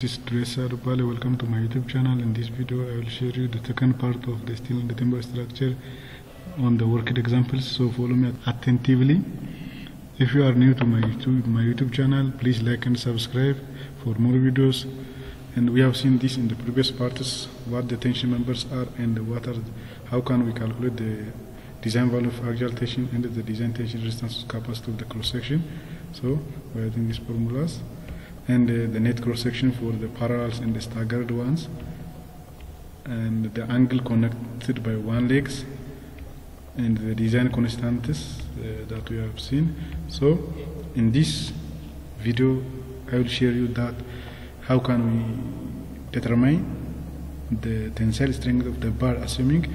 This is Teresa Rupale. Welcome to my YouTube channel. In this video, I will share you the second part of the steel and the timber structure on the worked examples. So follow me attentively. If you are new to my YouTube, my YouTube channel, please like and subscribe for more videos. And we have seen this in the previous parts what the tension members are and what are how can we calculate the design value of axial tension and the design tension resistance capacity of the cross section. So we are using these formulas and uh, the net cross section for the parallels and the staggered ones. And the angle connected by one legs and the design constants uh, that we have seen. So in this video I will share you that how can we determine the tensile strength of the bar assuming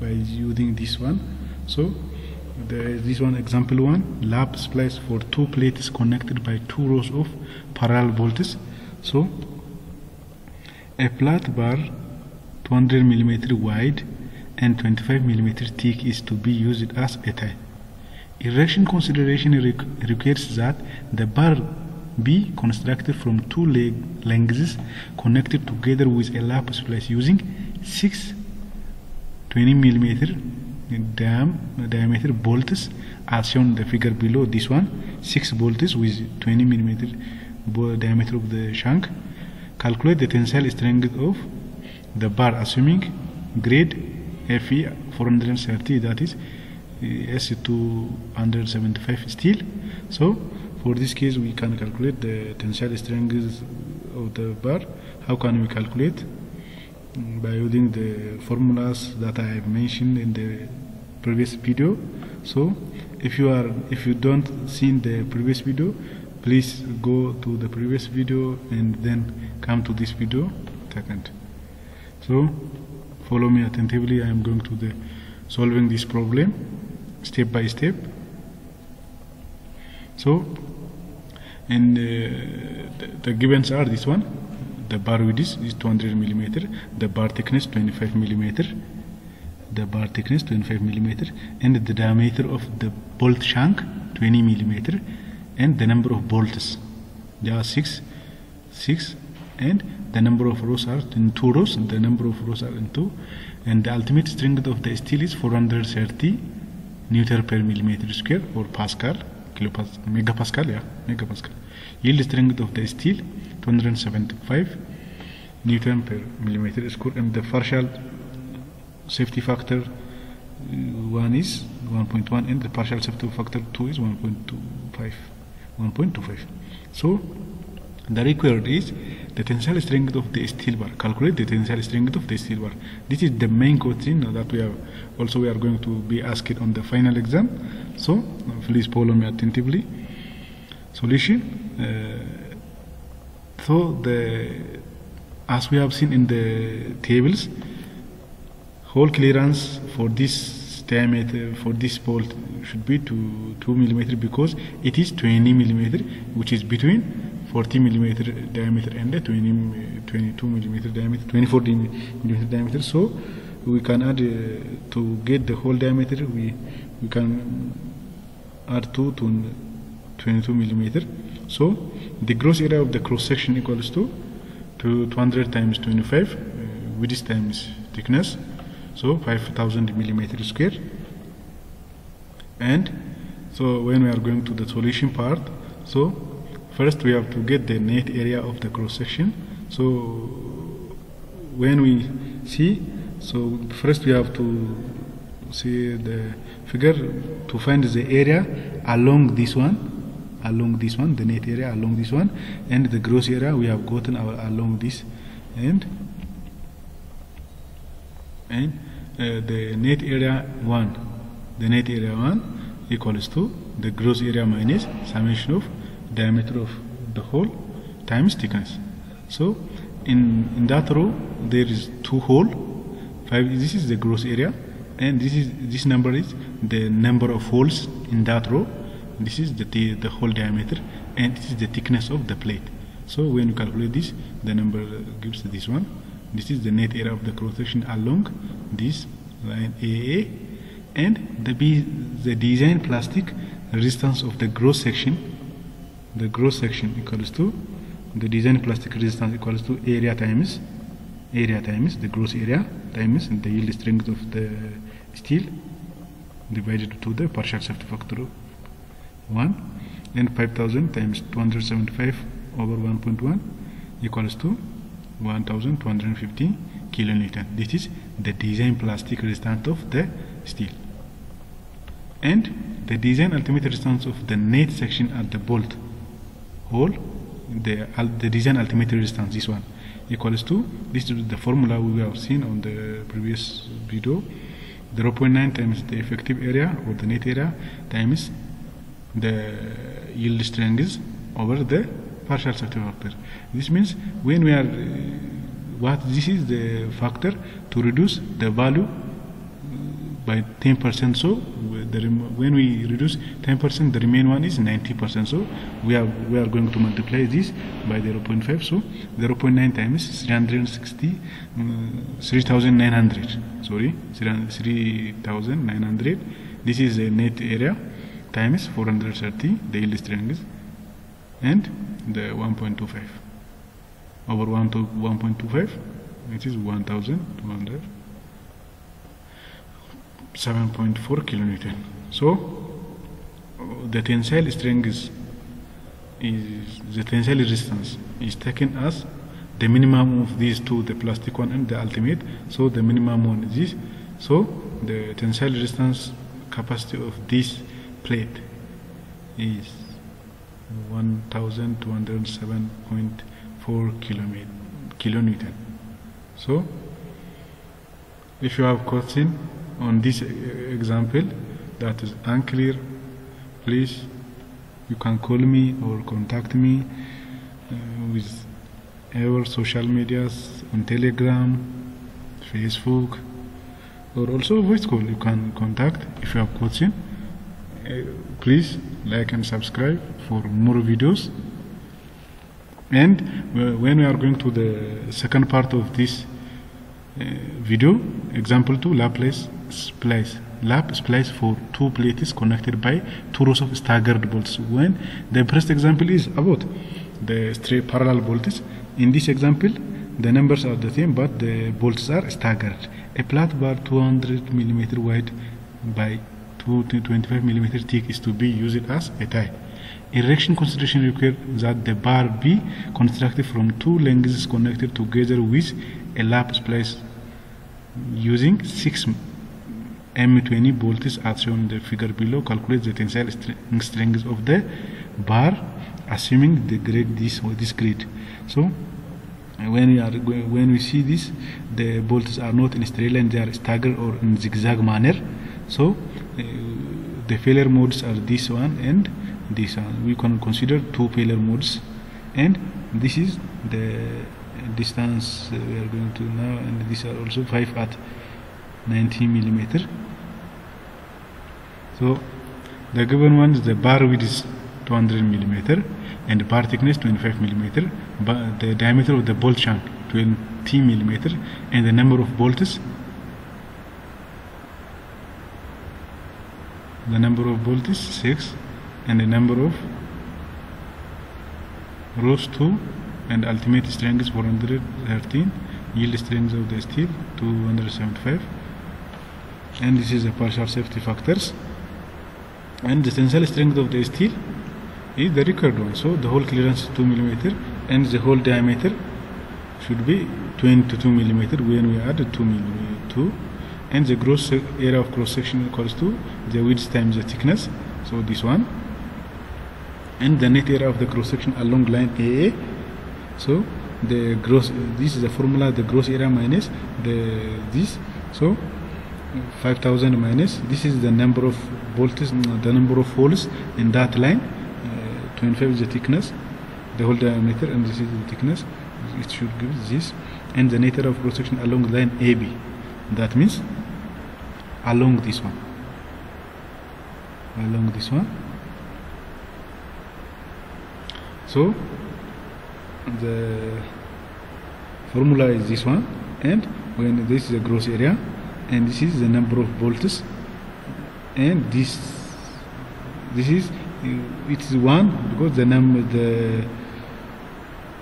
by using this one. So there is this one example one lap splice for two plates connected by two rows of parallel bolts so a flat bar 200 millimeter wide and 25 millimeter thick is to be used as a tie. Erection consideration requires that the bar be constructed from two leg lengths connected together with a lap splice using six 20 millimeter diam diameter bolts as shown in the figure below. This one six bolts with 20 millimeter diameter of the shank. Calculate the tensile strength of the bar assuming grade FE 430 that is eh, S275 steel. So for this case we can calculate the tensile strength of the bar. How can we calculate? Mm, by using the formulas that I have mentioned in the previous video. So if you are if you don't seen the previous video please go to the previous video and then come to this video. Second. So follow me attentively. I am going to the solving this problem step by step. So and uh, the, the givens are this one. The bar width is 200 millimeter. The bar thickness 25 millimeter the bar thickness 25 millimeter and the diameter of the bolt shank 20 millimeter and the number of bolts. There are six six and the number of rows are in two rows and the number of rows are in two and the ultimate strength of the steel is 430 newton per millimeter square or pascal kilopascal megapascal yeah megapascal. Yield strength of the steel 275 newton per millimeter square and the partial safety factor one is 1.1 and the partial safety factor 2 is 1.25 1.25 so the required is the tensile strength of the steel bar. Calculate the tensile strength of the steel bar. This is the main question that we are also we are going to be asked on the final exam. So please follow me attentively. Solution uh, so the as we have seen in the tables hole clearance for this diameter for this bolt should be to 2 millimeter because it is 20 millimeter which is between 40 millimeter diameter and 20 22 millimeter diameter 24 millimeter diameter. So we can add uh, to get the hole diameter we we can add 2 to 22 millimeter. So the gross area of the cross section equals to, to 200 times 25 uh, width times thickness so 5000 millimeter square. And so when we are going to the solution part so first we have to get the net area of the cross section. So when we see so first we have to see the figure to find the area along this one along this one the net area along this one and the gross area we have gotten our, along this. And and uh, the net area 1 the net area 1 equals to the gross area minus summation of diameter of the hole times thickness. So in in that row there is two hole five this is the gross area and this is this number is the number of holes in that row. This is the the hole diameter and this is the thickness of the plate. So when you calculate this the number gives this one this is the net area of the cross section along this line AA and the B the design plastic resistance of the gross section the gross section equals to the design plastic resistance equals to area times area times the gross area times the yield strength of the steel divided to the partial safety factor 1 and 5000 times 275 over 1.1 equals to 1250 kilonewton. This is the design plastic resistance of the steel. And the design ultimate resistance of the net section at the bolt hole the, the design ultimate resistance this one equals to this is the formula we have seen on the previous video 0.9 times the effective area or the net area times the yield strength over the partial factor. This means when we are uh, what this is the factor to reduce the value by 10% so when we reduce 10% the remaining one is 90% so we are we are going to multiply this by 0.5 so 0.9 times 360 um, 3900 sorry 3900 this is the net area times 430 the yield strength. And the 1.25 over 1 to 1.25 which is 1200 7.4 kilonewton so the tensile strength is, is the tensile resistance is taken as the minimum of these two the plastic one and the ultimate. So the minimum one is this. So the tensile resistance capacity of this plate is 1207.4 kilonewton so if you have question on this example that is unclear please you can call me or contact me uh, with our social medias on telegram facebook or also voice call. You can contact if you have question please like and subscribe for more videos. And when we are going to the second part of this uh, video example 2 Laplace splice. Lap splice for two plates connected by two rows of staggered bolts. When the first example is about the straight parallel bolts in this example the numbers are the same but the bolts are staggered. A flat bar 200 millimeter wide by 25 millimeter thick is to be used as a tie erection consideration requires that the bar be constructed from two lengths connected together with a lap splice using 6 M20 bolts as shown in the figure below. Calculate the tensile strength of the bar assuming the grade this this grade. So when we are when we see this, the bolts are not in straight line; they are staggered or in zigzag manner. So uh, the failure modes are this one and this one. We can consider two failure modes, and this is the distance uh, we are going to now, and these are also five at 90 millimeter. So the given one is the bar width is 200 millimeter and the bar thickness 25 millimeter. But the diameter of the bolt shank 20 millimeter and the number of bolts the number of bolts is 6 and the number of rows 2 and ultimate strength is 413 yield strength of the steel 275 and this is the partial safety factors. And the tensile strength of the steel is the required one. So the hole clearance is 2 millimeter and the hole diameter should be 22 millimeter when we add 2 millimeter. 2 and the gross area of cross section equals to the width times the thickness so this one and the net area of the cross section along line AA so the gross this is the formula the gross area minus the this so 5000 minus this is the number of bolts the number of holes in that line uh, 25 is the thickness the hole diameter and this is the thickness it should give this and the nature of cross section along line AB that means along this one along this one so the formula is this one and when this is the gross area and this is the number of bolts and this this is it is one because the number the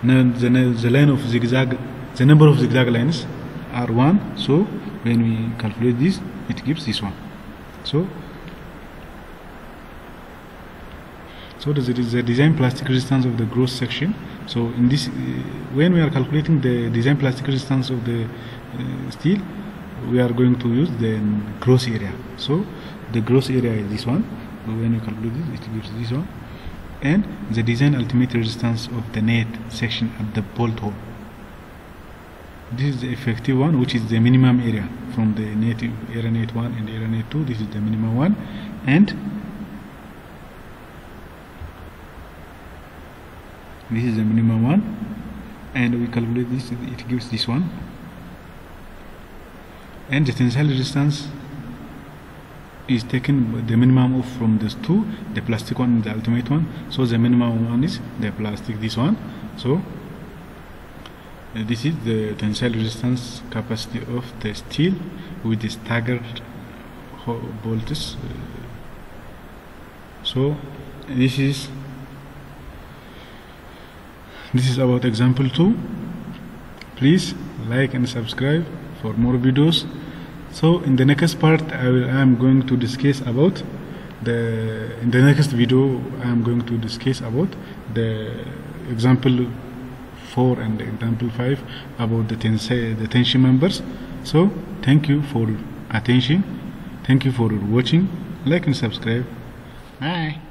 the, the line of zigzag, the number of zigzag lines are 1. So when we calculate this, it gives this one. So so this is the design plastic resistance of the gross section. So in this, uh, when we are calculating the design plastic resistance of the uh, steel, we are going to use the gross area. So the gross area is this one. When you calculate this it gives this one. And the design ultimate resistance of the net section at the bolt hole. This is the effective one, which is the minimum area from the native area net 1 and area net 2. This is the minimum one. And this is the minimum one. And we calculate this, it gives this one. And the tensile resistance is taken the minimum of from these two the plastic one and the ultimate one so the minimum one is the plastic this one so this is the tensile resistance capacity of the steel with the staggered bolts so this is this is about example 2 please like and subscribe for more videos. So in the next part I, will, I am going to discuss about the in the next video I am going to discuss about the example 4 and example 5 about the, tensi the tension members. So thank you for attention. Thank you for watching. Like and subscribe. Bye